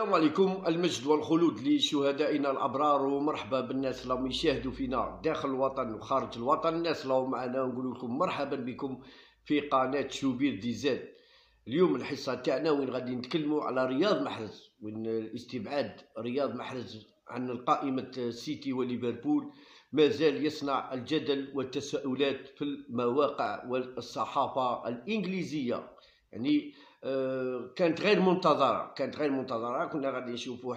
السلام عليكم المجد والخلود لشهدائنا الأبرار ومرحبا بالناس اللي يشاهدوا فينا داخل الوطن وخارج الوطن. الناس اللي معنا نقول لكم مرحبا بكم في قناة شوبير دي زاد. اليوم الحصة تاعنا وين غادي نتكلموا على رياض محرز وين الاستبعاد رياض محرز عن القائمة سيتي وليفربول. ما زال يصنع الجدل والتساؤلات في المواقع والصحافة الإنجليزية. يعني كانت غير منتظرة كانت غير منتظرة. كنا غادي نشوفوا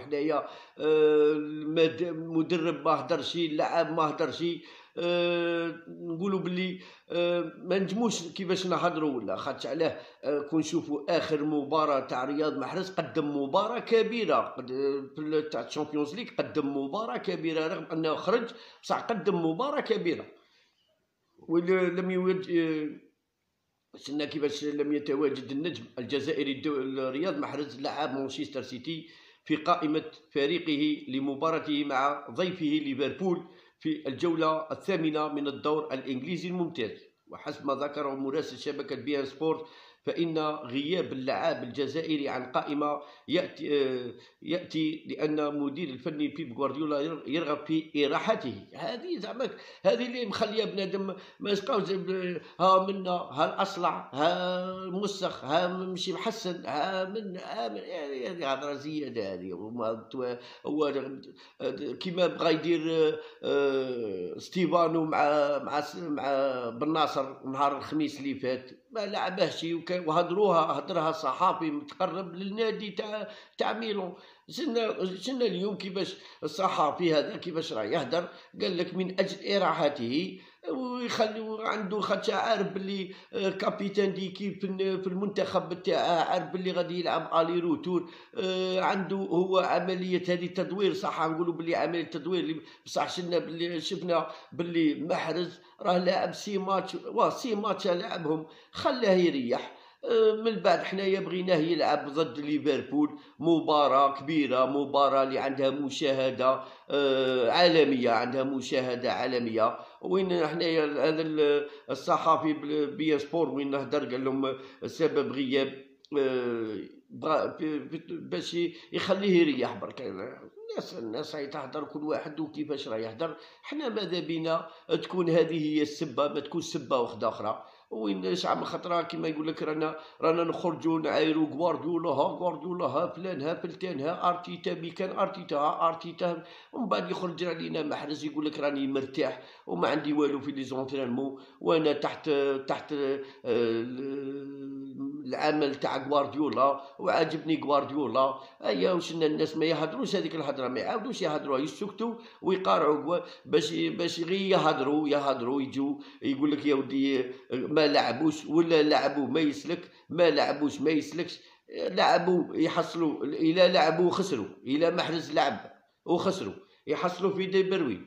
المدرب آه، ما هدرش اللاعب ما هدرش. أه نقولوا أه ما نجموش كيفاش نهضروا ولا خاطش علاه كون نشوفوا آخر مباراة تاع رياض محرز قدم مباراة كبيرة. تاع الشامبيونز ليغ قدم مباراة كبيرة رغم أنه خرج بصح قدم مباراة كبيرة. ولم يوجد شفنا كيفاش لم يتواجد النجم الجزائري رياض محرز لاعب مانشستر سيتي في قائمة فريقه لمباراته مع ضيفه ليفربول في الجولة الثامنة من الدوري الإنجليزي الممتاز. وحسب ما ذكره مراسل شبكة بي إن سبورت فإن غياب اللاعب الجزائري عن قائمة يأتي, آه، يأتي لأن مدير الفني بيب غوارديولا يرغب في إراحته. هذه زعما هذه اللي مخلية بنادم ما يسقاوش ها منا ها الأصلع ها المسخ ها مشي محسن ها من هذه هضرة زيادة هذه. هو كيما بغى يدير آه، ستيفانو مع مع مع بن ناصر نهار الخميس اللي فات. ما لعبهش وهدروها هدرها صحافي متقرب للنادي تاع تاع ميلون. شنا شنا اليوم كيفاش الصحافي هذا كيفاش راه يهدر؟ قال لك من أجل إراحته ويخلي عنده خاطر عارف باللي آه، كابيتان ديكيب في المنتخب تاعه عارف باللي غادي يلعب الي روتور آه، عنده هو عملية هذه تدوير صح نقولوا باللي عملية تدوير بصح شفنا باللي شفنا باللي محرز راه لاعب سي ماتش واه سي ماتش لعبهم خلاه يريح. من بعد حنايا بغيناه يلعب ضد ليفربول مباراة كبيرة مباراة اللي عندها مشاهدة آه، عالمية عندها مشاهدة عالمية. وين حنايا هذا الصحافي بي سبور وين نهدر قال لهم سبب غياب آه، باش يخليه يريح برك. الناس الناس راهي تهدر كل واحد وكيفاش راه يهدر حنا ماذا بينا؟ تكون هذه هي السبة ما تكون سبة واحدة أخرى. وين شعب الخطره كيما يقول لك رانا رانا نخرجوا نعايروا غوارديولا ها غوارديولا ها فلان ها فلتان ها أرتيتا بي كان أرتيتا ها أرتيتا. ومن بعد يخرج علينا محرز يقول لك راني مرتاح وما عندي والو في les entraînements وأنا تحت تحت آه، العمل تاع غوارديولا وعاجبني غوارديولا. أيا وشنا الناس ما يهضروش هذيك الهضرة ما يعاودوش يهضروها يسكتوا ويقارعوا باش باش غير يهضروا يهضروا يجوا يقول لك يا ودي ما لعبوش ولا لعبوا ما يسلك ما لعبوش ما يسلكش. لعبوا يحصلوا إلى لعبوا خسروا إلى محرز لعب وخسروا يحصلوا في دي بروي.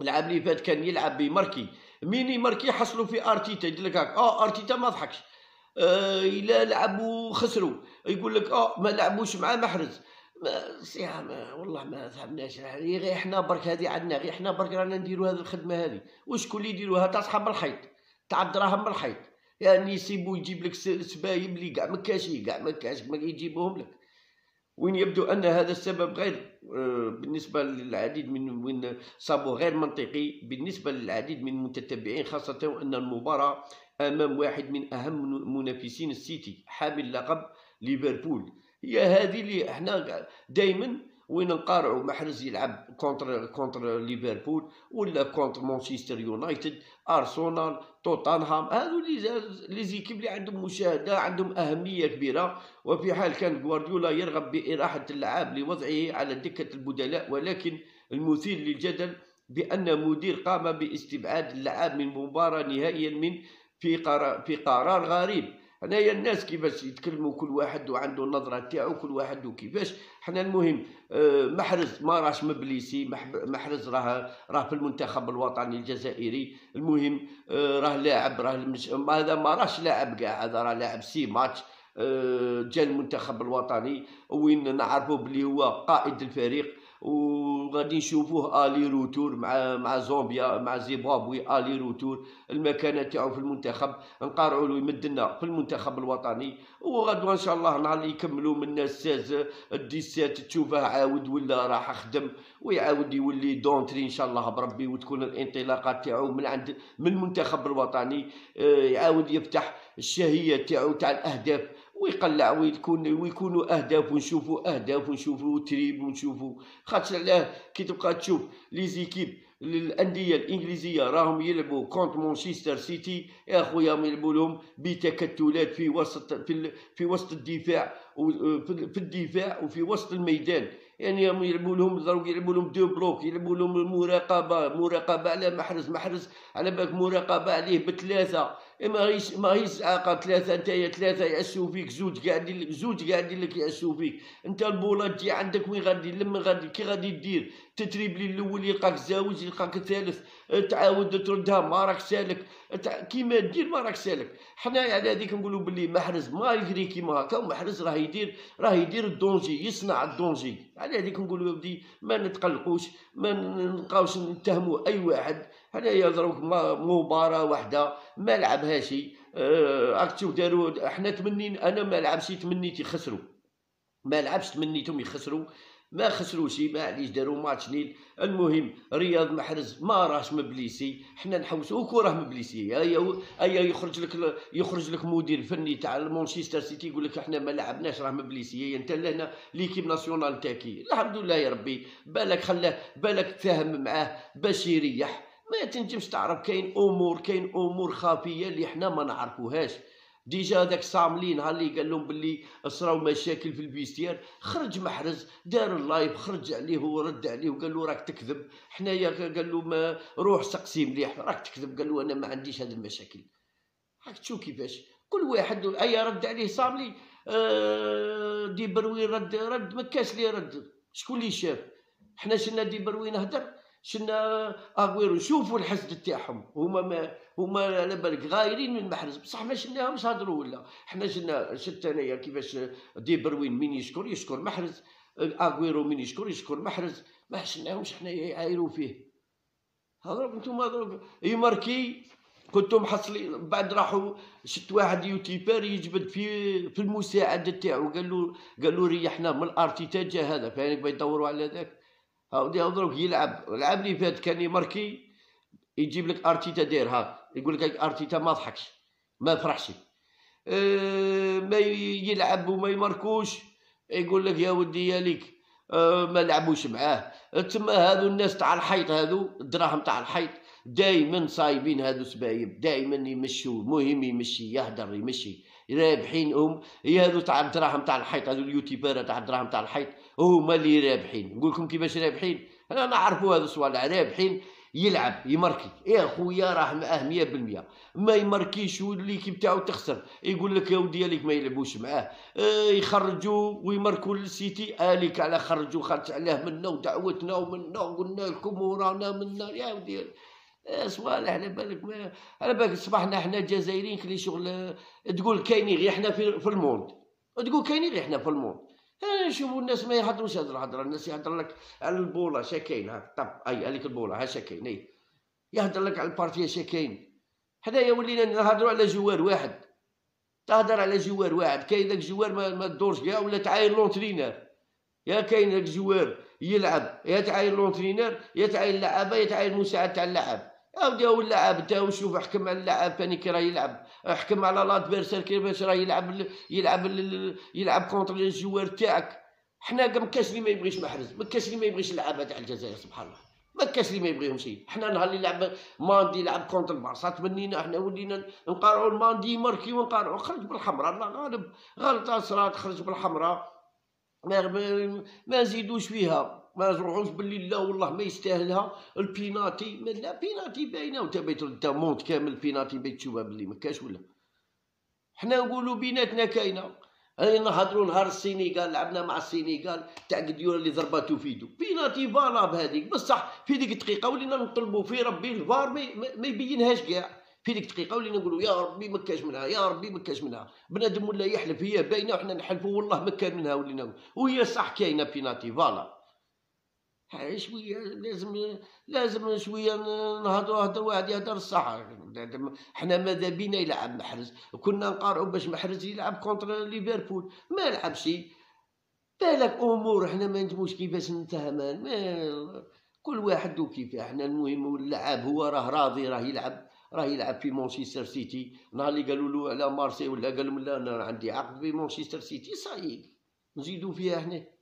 العام اللي فات كان يلعب بماركي. ميني ماركي حصلوا في أرتيتا؟ يقول لك آه أرتيتا ما ضحكش. آه إلى لعبوا خسروا. يقول لك آه ما لعبوش مع محرز. ما ما والله ما فهمناش. غير إحنا برك هذه عندنا غير إحنا برك رانا نديروا هذه الخدمة هذه. وشكون اللي يديروها؟ تاع صحاب الحيط. تاع الدراهم من الحيط. يعني يسيبو يجيب لك سبايب اللي كاع ما كاشي كاع ما كاش ما يجيبوهم لك. وين يبدو أن هذا السبب غير آه، بالنسبة للعديد من وين صابو غير منطقي بالنسبة للعديد من المتتبعين خاصة أن المباراة أمام واحد من أهم منافسين السيتي حامل لقب ليفربول. هي هذه اللي إحنا دائما وين نقارعوا محرز يلعب contre contre ليفربول ولا contre مانشستر يونايتد أرسنال توتنهام هذو les équipes اللي عندهم مشاهدة عندهم أهمية كبيرة. وفي حال كان غوارديولا يرغب بإراحة اللعاب لوضعه على دكة البدلاء ولكن المثير للجدل بأن مدير قام باستبعاد اللعاب من مباراة نهائيا من في قرار في قرار غريب. هنايا الناس كيفاش يتكلموا كل واحد وعنده النظرة تاعو كل واحد وكيفاش. حنا المهم آه، محرز ما راش مبليسي محرز راه راه في المنتخب الوطني الجزائري. المهم آه، راه لاعب راه مش... هذا ما راش لاعب كاع هذا راه لاعب سي ماتش آه، جا المنتخب الوطني. وين نعرفوا بلي هو قائد الفريق. وغادي نشوفوه aller-retour مع مع زومبيا مع زيمبابوي aller-retour. المكانة تاعو في المنتخب نقارعوا له يمدنا في المنتخب الوطني. وغدوه إن شاء الله نهار اللي يكملوا من الساز الديسات تشوفه عاود ولا راح خدم ويعاود يولي دونتري إن شاء الله بربي وتكون الانطلاقات تاعو من عند من المنتخب الوطني. آه، يعاود يفتح الشهية تاعو تاع الأهداف. ويقلع ويكون ويكونوا أهداف ونشوفوا أهداف ونشوفوا تريب ونشوفوا. خاطر علاه كي تبقى تشوف لي زيكيب الانديه الإنجليزية راهم يلعبوا contre مانشستر سيتي. يا خويا يلعبوا لهم بتكتلات في وسط في, في وسط الدفاع في الدفاع وفي وسط الميدان. يعني يلعبوا لهم يلعبوا لهم deux blocs يلعبوا لهم مراقبه مراقبة على محرز محرز. على بالك مراقبة عليه بثلاثة. ما هيش ما هيش عاقه ثلاثة أنت ثلاثة يعسوا فيك زوج قاعدين زوج قاعدين لك يعسوا فيك. أنت البولة تجي عندك وين غادي لما غادي كي غادي دير؟ تتريبلي الأول يلقاك زاوج يلقاك الثالث تعاود تردها ما راك سالك. كيما دير ما راك سالك. حنايا على هذيك نقولوا باللي محرز ما يجري كيما هكا ومحرز راه يدير راه يدير الدونجي يصنع الدونجي. على هذيك نقولوا ودي ما نتقلقوش ما نبقاوش نتهموا أي واحد. حنايا دروك مباراة واحدة ما لعبهاش أه راك تشوف داروا إحنا تمنين أنا ما لعبش تمنيت يخسروا. ما لعبش تمنيتهم يخسروا. ما خسروش ما عليش داروا ماتش nul. المهم رياض محرز ما راهش مبليسي. حنا نحوسو وكو راه مبليسي. أيا أيا يخرج لك يخرج لك مدير فني تاع مانشستر سيتي يقول لك إحنا ما لعبناش راه مبليسي. انت لهنا l'équipe nationale تاكي الحمد لله يا ربي. بالك خلاه بالك تفاهم معاه باش يريح. ما تنجمش تعرف كاين أمور كاين أمور خفيه اللي حنا ما نعرفوهاش. déjà داك صاملين ها اللي قال لهم باللي صراو مشاكل في ال vestiaire خرج محرز دار ال live خرج عليه ورد عليه وقال له راك تكذب. حنايا قال له ما روح سقسي مليح راك تكذب. قال له أنا ما عنديش هذه المشاكل. راك تشوف كيفاش. كل واحد أي رد عليه صاملي آه دي بروين رد رد ما كاش لي رد. شكون اللي شاف؟ حنا شنا دي بروين هدر شنا اغويرو شوفوا الحسد تاعهم. هما ما هما على بالك غايرين من المحرز. بصح ما شناهمش هضروا ولا. حنا شنا شفت أنايا كيفاش دي بروين مين يشكر يشكر محرز. اغويرو مين يشكر يشكر محرز. ما شناهمش حنا يعايروا فيه. هضروا أنتم هضروا. يماركي كنتم محصلين. بعد راحوا شفت واحد يوتيوبر يجبد في في المساعدة تاعو. قال له قال له ريحنا من الأرتيتا جا هذا. فانك بيدوروا على ذاك؟ هاودي دروك يلعب العام اللي فات كان يماركي يجيب لك أرتيتا دايرها يقول لك أرتيتا ما ضحكش ما فرحش. أه ما يلعب وما يماركوش يقول لك يا ودي يا ليك أه ما لعبوش معاه. تما هذو الناس تاع الحيط هذو الدراهم تاع الحيط دائما صايبين هذو سبايب دائما يمشوا مهم يمشي يهدر يمشي رابحين هم هذو تاع الدراهم تاع الحيط هذو اليوتيوبر تاع الدراهم تاع الحيط. هما اللي رابحين. نقول لكم كيفاش رابحين؟ أنا نعرفوا هذا السؤال. رابحين يلعب يماركي يا خويا راه معاه مية بالمية. ما يماركيش والليكيب تاعو تخسر. يقول لك يا ودي ما يلعبوش معاه. آه يخرجوا ويماركوا للسيتي. آليك على خرجوا خرج عليه منا ودعوتنا ومنا وقلنا لكم ورانا منا. يا ودي. صوالح على بالك ما على بالك صبحنا حنا جزائريين كلي شغل تقول كاينين غير حنا في ال monde. تقول كاينين غير حنا في ال monde. نشوفوا الناس ما يهضروش هاد الهضرة. الناس يهضر لك على البوله شاكين ها طب أي هذيك البوله ها شاكين اي يهضر لك على ال partie شاكين. حنايا ولينا نهضروا على joueur واحد. تهضر على joueur واحد. كاين داك joueur ما, ما تدورش كاع ولا تعاين l'entraîneur يا كاين داك joueur يلعب يا تعاين l'entraîneur يا تعاين لعابة يا تعاين مساعد تاع اللعب. هو اللاعب تا وشوف حكم على اللاعب ثاني كي راه يلعب. حكم على l'adversaire كيفاش راه يلعب يلعب يلعب contre ال joueur تاعك. حنا ما كاش اللي ما يبغيش محرز ما كاش اللي ما يبغيش اللعابه تاع الجزائر سبحان الله. ما كاش اللي ما يبغيهمش حنا نهار اللي لعب ماندي لعب كونتر البارسا تمنينا حنا ولينا نقارعوا الماندي ماركي ونقارعوا. خرج بالحمراء الله غالب غلطه صرات خرج بالحمراء. ما نزيدوش فيها. ما نروحوش باللي لا والله ما يستاهلها. البيناتي لا بيناتي باينة وانت بيت انت مونت كامل بيناتي بيت تشوفها باللي ما كاش ولا. حنا نقولوا بيناتنا كاينة. هاي نهضروا نهار السينيغال لعبنا مع السينيغال تاع قديورة اللي ضرباتو في يدو. بيناتي فالاب هذيك بصح في ديك الدقيقة ولينا نطلبوا في ربي الفار ما, ما يبينهاش كاع. في ديك الدقيقة ولينا نقولوا يا ربي ما كاش منها يا ربي ما كاش منها. بنادم ولا يحلف هي باينة وحنا نحلفوا والله ما كان منها ولينا وهي صح كاينة pénalty voilà. شوية لازم لازم شوية نهضروا هذا واحد يهدر الصح حنا ماذا بينا يلعب محرز؟ كنا نقارعوا باش محرز يلعب contre ليفربول. ما لعبش بالك أمور حنا ما نجموش كيفاش نتهمان ما كل واحد وكيفاه حنا المهم اللعاب هو راه راضي راه يلعب راه يلعب في مانشستر سيتي. نهار اللي قالوا له على مارسي ولا قال لهم لا أنا عندي عقد في مانشستر سيتي. صايي نزيدوا فيها حنا.